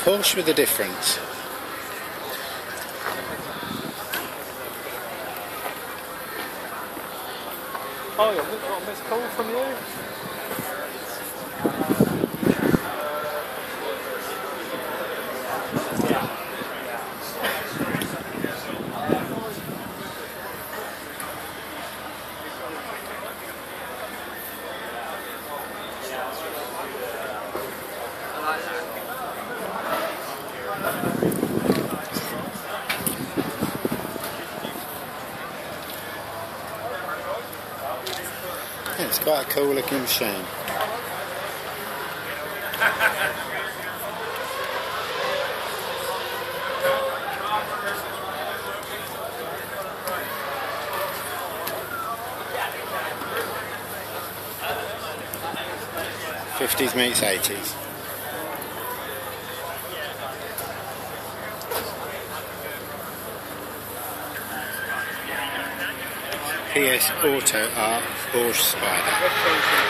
Porsche with a difference. Oh, yeah, we've got a missed call from you. It's quite a cool looking machine. Fifties meets eighties. PS Auto Art Porsche Spider.